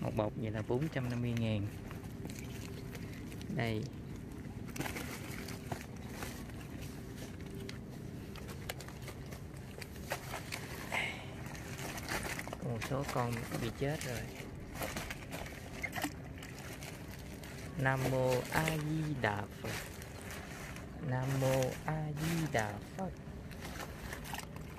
một bọc vậy là 450 ngàn. Đây. Một số con bị chết rồi. Nam mô a di đà phật. Nam mô a di đà phật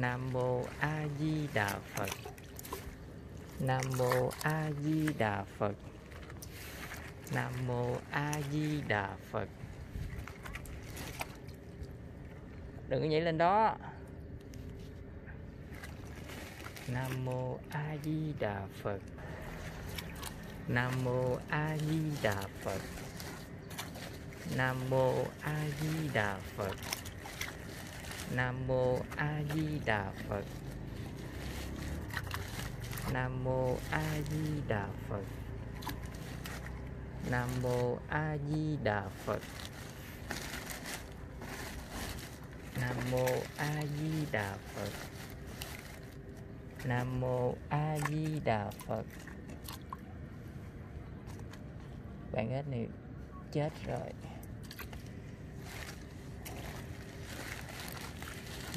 nam mô a di đà phật. Nam mô a di đà phật. Nam mô a di đà phật. Đừng có nhảy lên đó. Nam mô a di đà phật. Nam mô a di đà phật. Nam mô a di đà phật nam mô a di đà phật. Nam mô a di đà phật. Nam mô a di đà phật. Nam mô a di đà phật. Nam mô a di đà phật. Bạn hết này chết rồi.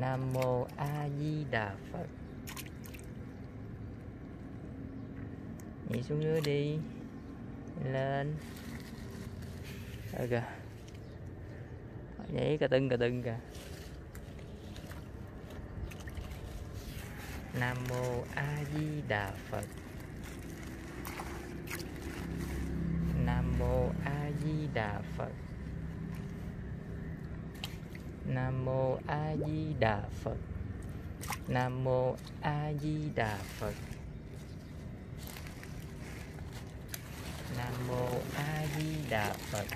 nam mô a di đà phật. Nhảy xuống dưới đi. Lên. Rồi. Kìa nhảy cà tưng cà tưng kìa. Nam mô a di đà phật. Nam mô a di đà phật nam mô a di đà phật. Nam mô a di đà phật. Nam mô a di đà phật.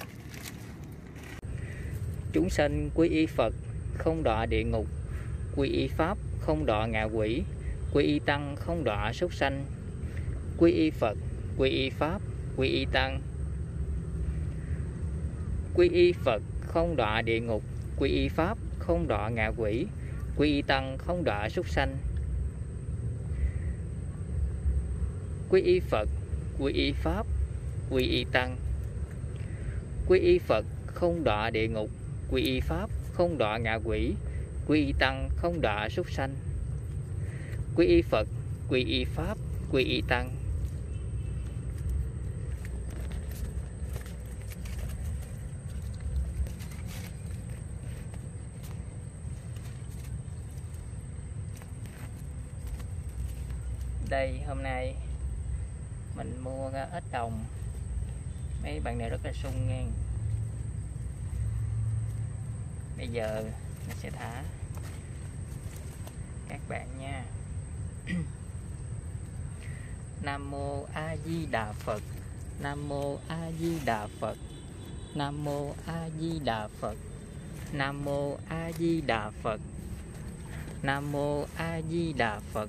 Chúng sanh quy y phật không đọa địa ngục, quy y pháp không đọa ngạ quỷ, quy y tăng không đọa súc sanh. Quy y phật, quy y pháp, quy y tăng. Quy y phật không đọa địa ngục quy y pháp không đọa ngạ quỷ quy y tăng không đọa súc sanh quy y phật quy y pháp quy y tăng quy y phật không đọa địa ngục quy y pháp không đọa ngạ quỷ quy y tăng không đọa súc sanh quy y phật quy y pháp quy y tăng đây hôm nay. Mình mua ờ, ít đồng. Mấy bạn này rất là sung nha bây giờ mình sẽ thả các bạn nha. Nam mô A Di Đà Phật. Nam mô A Di Đà Phật. Nam mô A Di Đà Phật. Nam mô A Di Đà Phật. Nam mô A Di Đà Phật.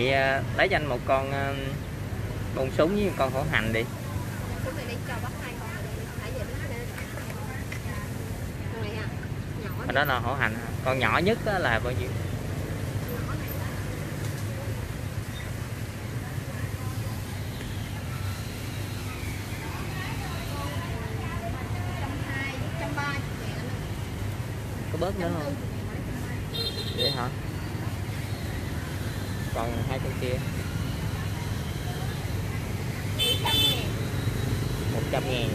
thì à, lấy cho anh một con à, bông súng với một con hổ hành đi. Con đó là hổ hành. Con nhỏ nhất là bao nhiêu? Có bớt nữa không? Vậy hả? còn hai con kia 100 ngàn 100 ngàn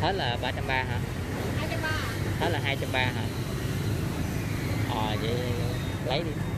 Hết là 330 hả? 230 Hết là 230 hả? Ờ vậy lấy đi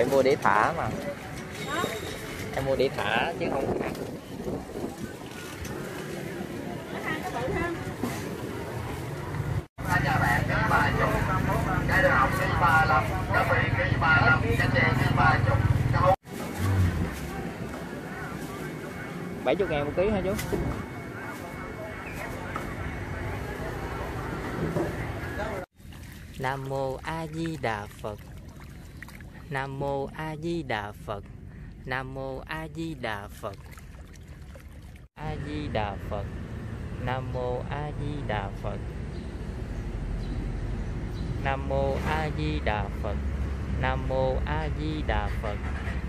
em mua để thả mà. Em mua để thả chứ không ăn bảy chục ngàn một ký hả chú? Nam mô a di đà phật. Nam mô A Di Đà Phật. Nam mô A Di Đà Phật. A Di Đà Phật. Nam mô A Di Đà Phật. Nam mô A Di Đà Phật. Nam mô A Di Đà Phật.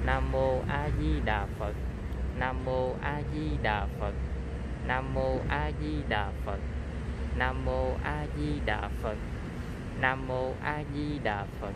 Nam mô A Di Đà Phật. Nam mô A Di Đà Phật. Nam mô A Di Đà Phật. Nam mô A Di Đà Phật. Nam mô A Di Đà Phật.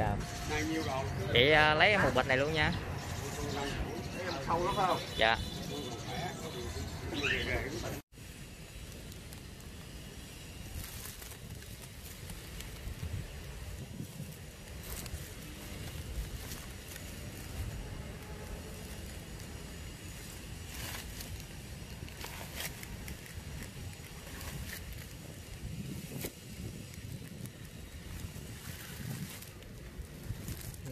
Đàm. Chị à, lấy một bịch này luôn nha. Dạ.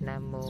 nam mô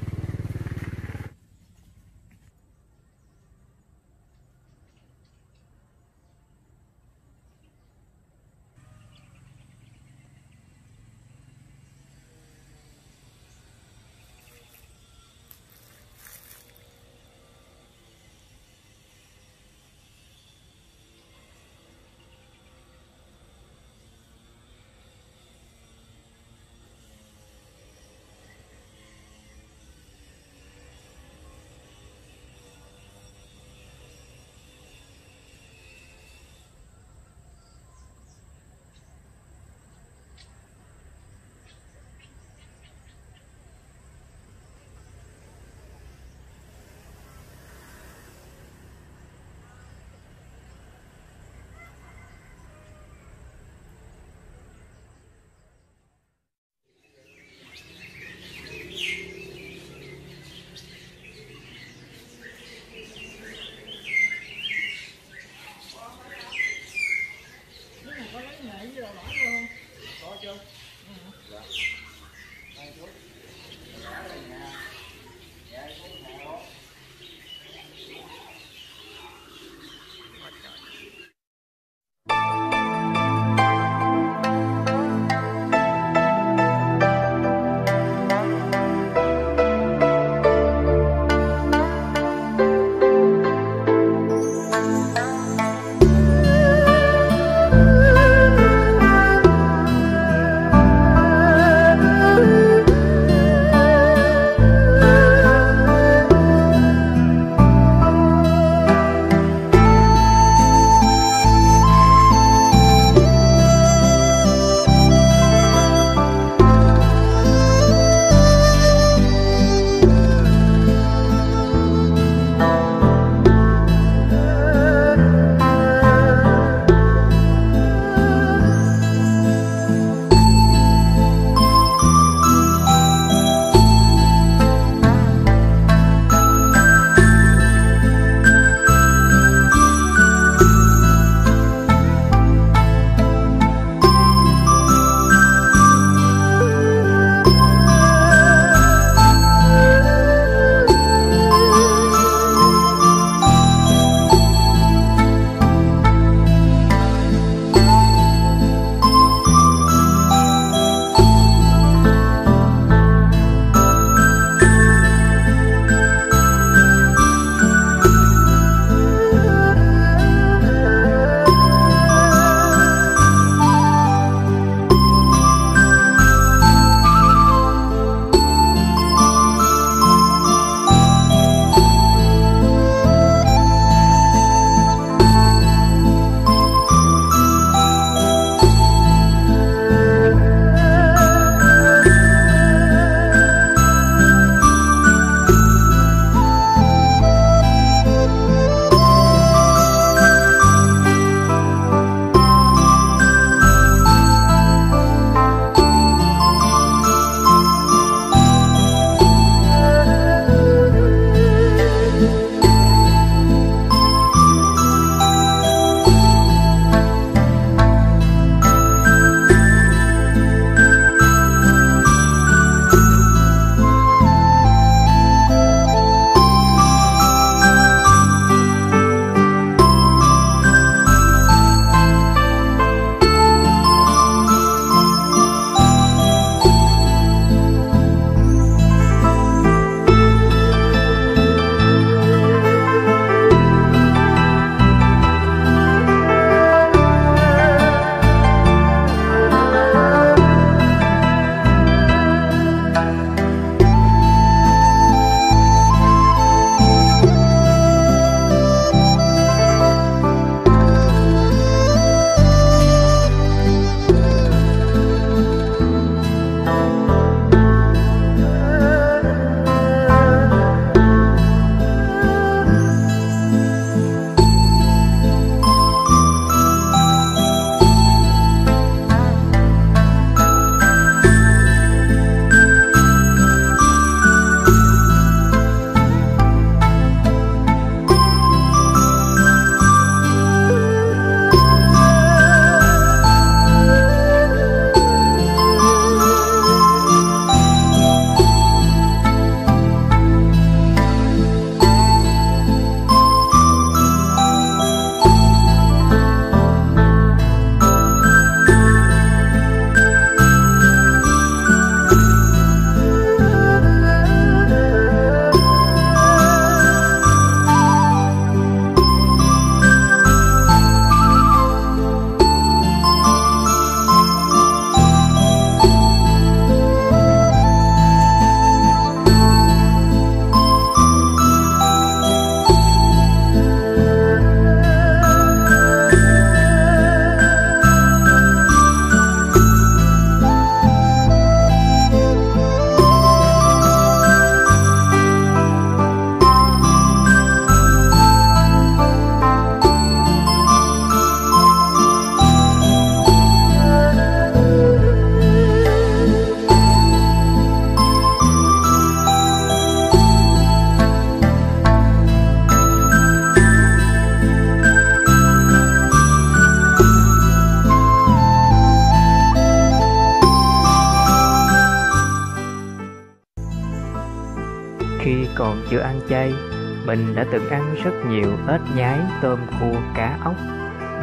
Mình đã từng ăn rất nhiều ếch nhái, tôm, cua, cá ốc.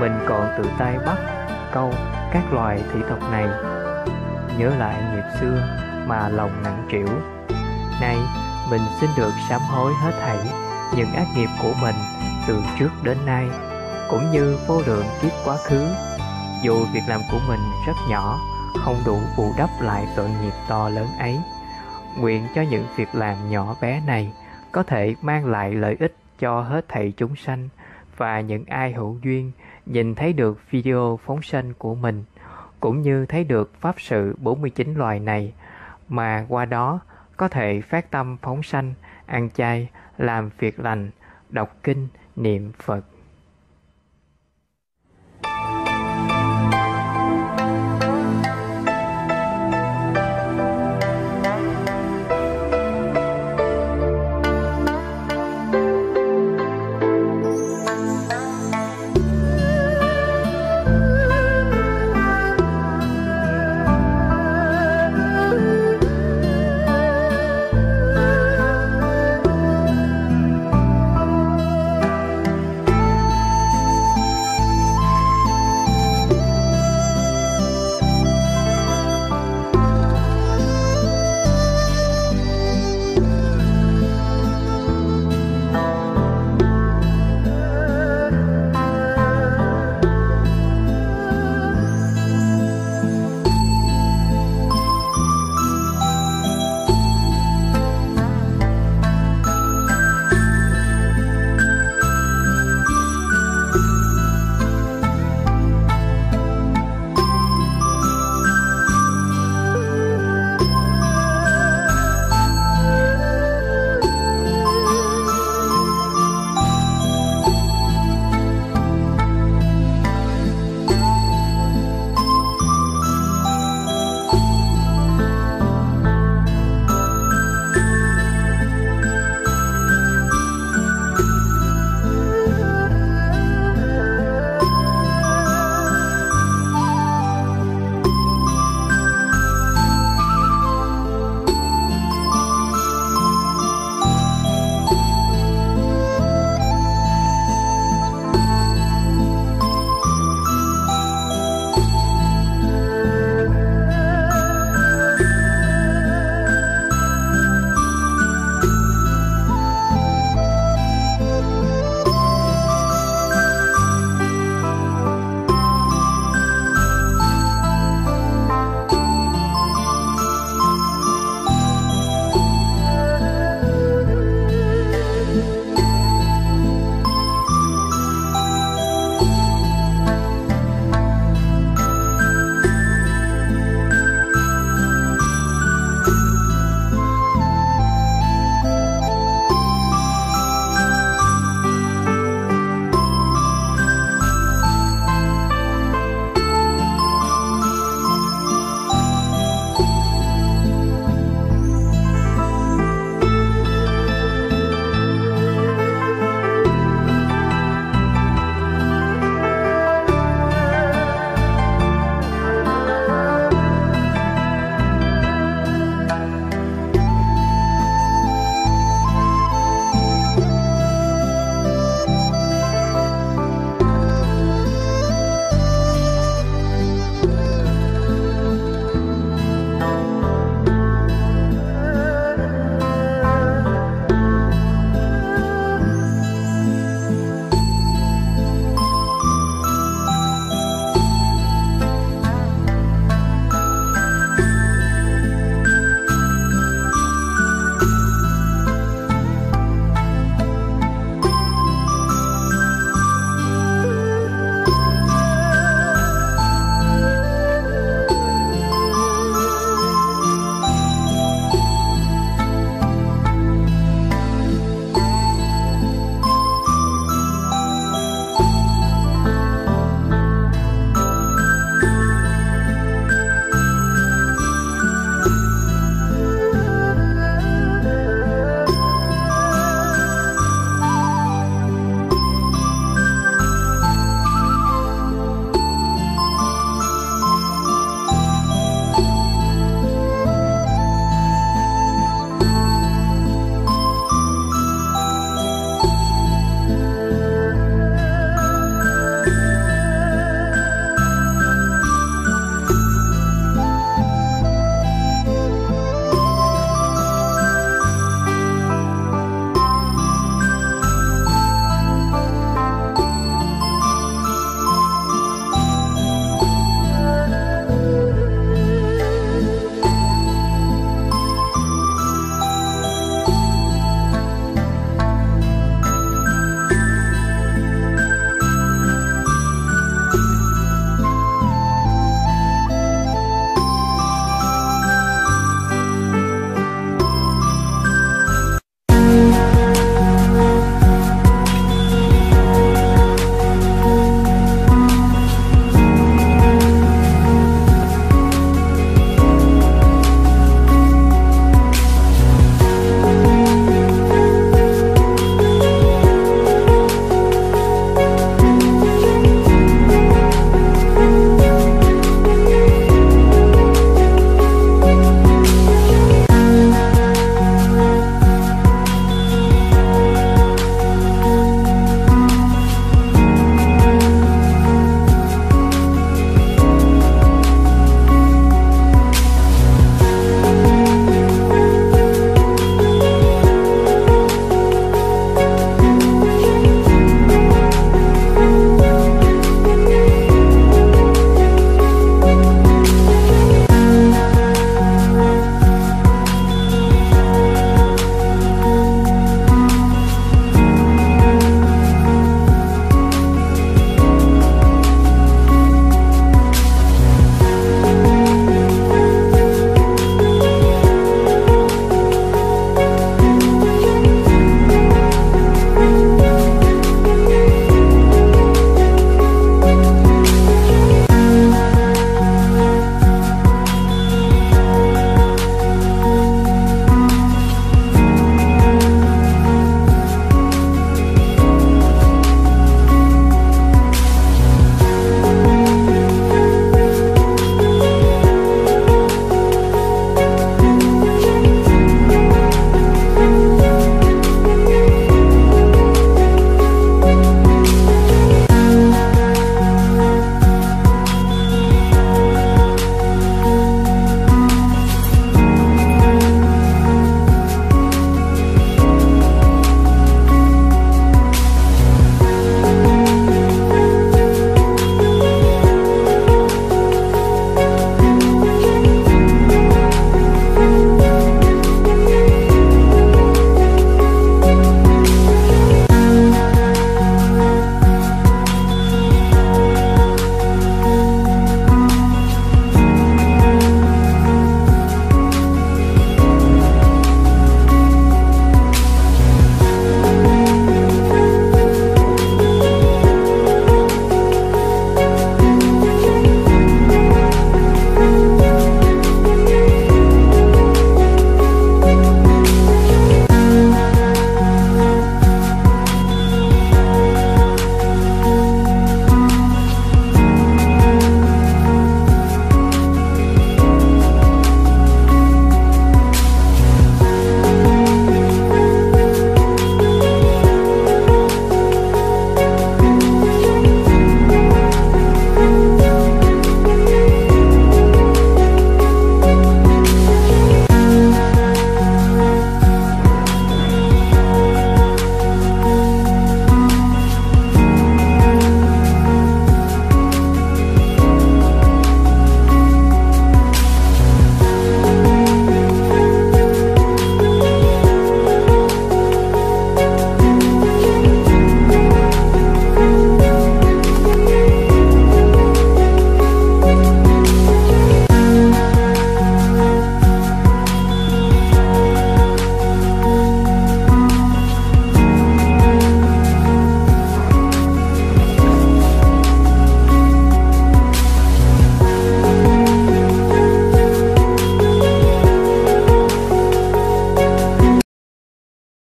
Mình còn tự tay bắt, câu các loài thủy tộc này. Nhớ lại nghiệp xưa mà lòng nặng trĩu. Nay, mình xin được sám hối hết thảy những ác nghiệp của mình từ trước đến nay, cũng như vô lượng kiếp quá khứ. Dù việc làm của mình rất nhỏ, không đủ bù đắp lại tội nghiệp to lớn ấy. Nguyện cho những việc làm nhỏ bé này có thể mang lại lợi ích cho hết thảy chúng sanh và những ai hữu duyên nhìn thấy được video phóng sanh của mình cũng như thấy được pháp sự 49 loài này mà qua đó có thể phát tâm phóng sanh, ăn chay, làm việc lành, đọc kinh, niệm Phật.